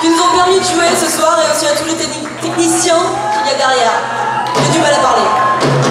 qui nous ont permis de jouer ce soir et aussi à tous les techniciens qu'il y a derrière. J'ai du mal à parler.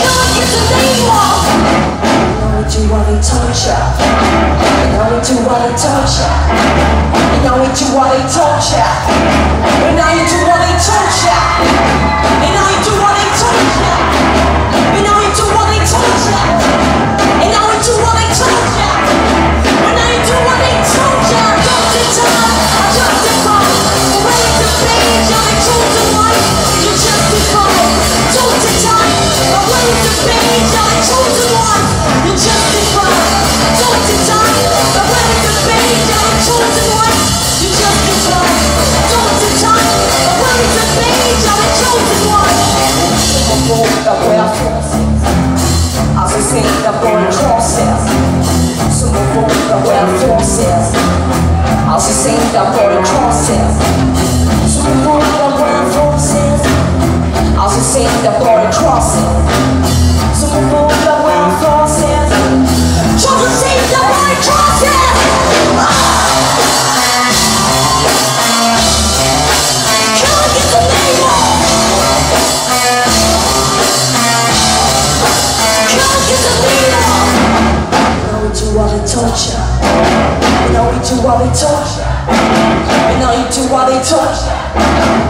You know what you wanna touch know what you wanna touch up. Know what you wanna touch know what you wanna touch. you to what they touch.